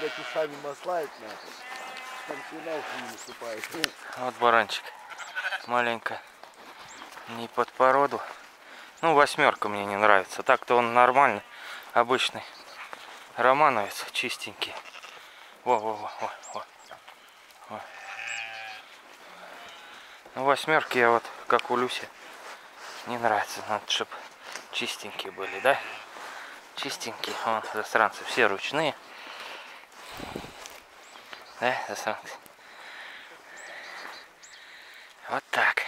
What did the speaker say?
Блять, ушами маслает нахуй. Там сигнал к ним наступает. Вот баранчик. Маленько. Не под породу. Ну, восьмерка мне не нравится. Так-то он нормальный, обычный. Романовец, чистенький. Во-во-во, во, во. Во. Ну, восьмерки я вот, как у Люси, не нравится. Надо, чтобы чистенькие были, да? Чистенькие. Вон, засранцы, все ручные. Да, засранцы? Вот так.